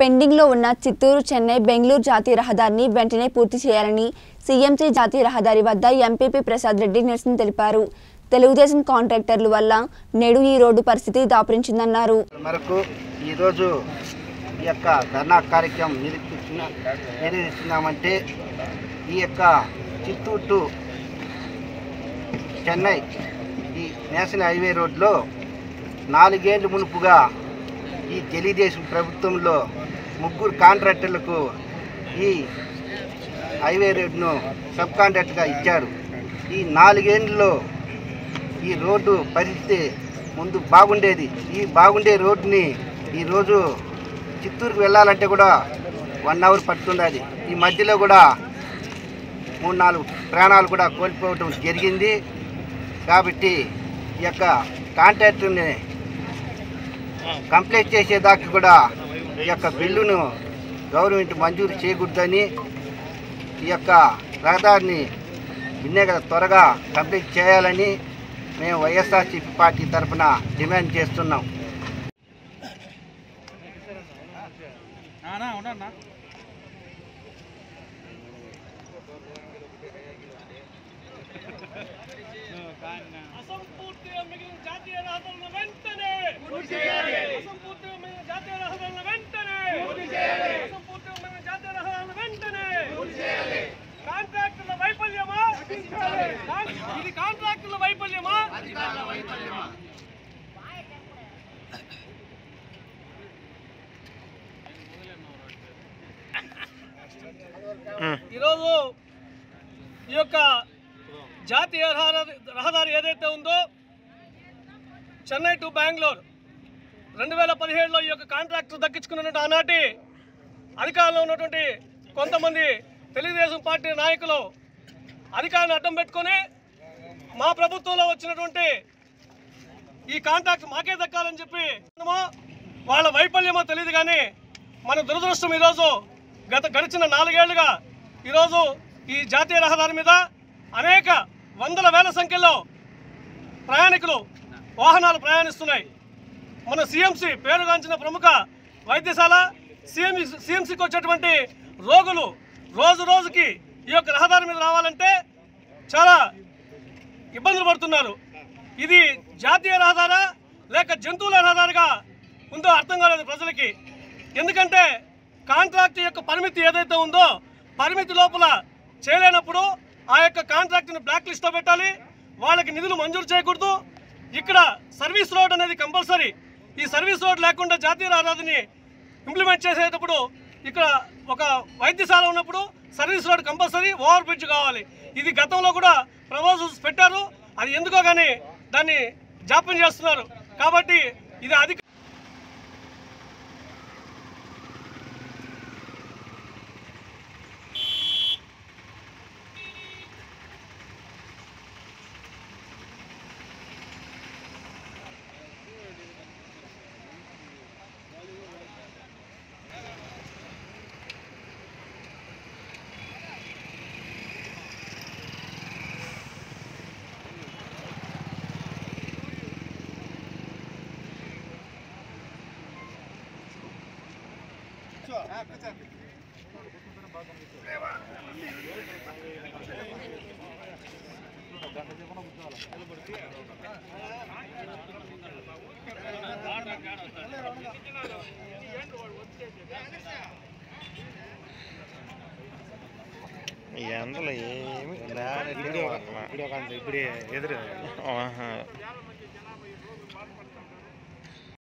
పెండింగ్లో ఉన్న చిత్తూరు చెన్నై బెంగళూరు జాతీయ రహదారిని వెంటనే పూర్తి చేయాలని సీఎంసీ జాతీయ రహదారి వద్ద ఎంపీపీ ప్రసాద్ రెడ్డి నిరసన తెలిపారు. తెలుగుదేశం కాంట్రాక్టర్ల వల్ల నేడు ఈ రోడ్డు పరిస్థితి దాపురించిందన్నారు. మేరకు ఈరోజు ఈ యొక్క ధర్నా కార్యక్రమం నిరీక్షించిన నిరీక్షిస్తున్నామంటే ఈ యొక్క చిత్తూరు టు చెన్నై ఈ నేషనల్ హైవే రోడ్లో నాలుగేళ్ళ మునుపుగా ఈ తెలుగుదేశం ప్రభుత్వంలో ముగ్గురు కాంట్రాక్టర్లకు ఈ హైవే రోడ్ను సబ్ కాంట్రాక్ట్గా ఇచ్చారు. ఈ నాలుగేండ్లలో ఈ రోడ్డు పరిస్థితి ముందు బాగుండేది. ఈ బాగుండే రోడ్డుని ఈరోజు చిత్తూరుకు వెళ్ళాలంటే కూడా వన్ అవర్ పడుతుంది ఈ మధ్యలో కూడా మూడు నాలుగు ప్రాణాలు కూడా కోల్పోవడం జరిగింది. కాబట్టి ఈ యొక్క కాంట్రాక్టర్ని కంప్లీట్ చేసేదాకా కూడా ఈ యొక్క బిల్లును గవర్నమెంట్ మంజూరు చేయకూడదని ఈ యొక్క రహదారిని వినియోగ త్వరగా కంప్లీట్ చేయాలని మేము వైఎస్ఆర్సీపీ పార్టీ తరఫున డిమాండ్ చేస్తున్నాం. అసంపూర్తిగా మిగిలిన జాతీయ రహదారులను వెంటనే అసంపూర్తిగా మిగిలిన జాతీయ రహదారులను వెంటనే అసంపూర్తిగా మిగిలిన జాతీయ రహదారులను వెంటనే కాంట్రాక్టుల వైఫల్యమా కాన్- ఇది కాంట్రాక్టుల వైఫల్యమా ఈరోజు ఈ యొక్క జాతీయ రహదారి రహదారి ఏదైతే ఉందో చెన్నై టు బెంగళూరు రెండు వేల పదిహేడులో ఈ యొక్క కాంట్రాక్టర్ దక్కించుకున్నటువంటి ఆనాటి అధికారంలో ఉన్నటువంటి కొంతమంది తెలుగుదేశం పార్టీ నాయకులు అధికారాన్ని అడ్డం పెట్టుకొని మా ప్రభుత్వంలో వచ్చినటువంటి ఈ కాంట్రాక్ట్ మాకే దక్కాలని చెప్పి వాళ్ళ వైఫల్యమో తెలియదు కానీ మన దురదృష్టం ఈరోజు గత గడిచిన నాలుగేళ్ళుగా ఈరోజు ఈ జాతీయ రహదారి మీద అనేక వందల వేల సంఖ్యలో ప్రయాణికులు వాహనాలు ప్రయాణిస్తున్నాయి. మన సిఎంసి పేరుగాంచిన ప్రముఖ వైద్యశాల సిఎం సిఎంసికి వచ్చేటువంటి రోగులు రోజు రోజుకి ఈ యొక్క రహదారి మీద రావాలంటే చాలా ఇబ్బందులు పడుతున్నారు. ఇది జాతీయ రహదారా లేక జంతువుల రహదారిగా ఉందో అర్థం కాలేదు ప్రజలకి. ఎందుకంటే కాంట్రాక్ట్ యొక్క పరిమితి ఏదైతే ఉందో పరిమితి లోపల చేయలేనప్పుడు ఆ యొక్క కాంట్రాక్ట్ని బ్లాక్ లిస్ట్లో పెట్టాలి. వాళ్ళకి నిధులు మంజూరు చేయకూడదు. ఇక్కడ సర్వీస్ రోడ్ అనేది కంపల్సరీ. ఈ సర్వీస్ రోడ్ లేకుండా జాతీయ రహదారిని ఇంప్లిమెంట్ చేసేటప్పుడు ఇక్కడ ఒక వైద్యశాల ఉన్నప్పుడు service road compulsory over bridge కావాలి. ఇది గతంలో కూడా ప్రపోజల్స్ పెట్టారు. అది ఎందుకో కానీ దాన్ని జాప్యం చేస్తున్నారు. కాబట్టి ఇది అధిక అందులో ఏమి వీడియో వీడియో ఇప్పుడే ఎదురు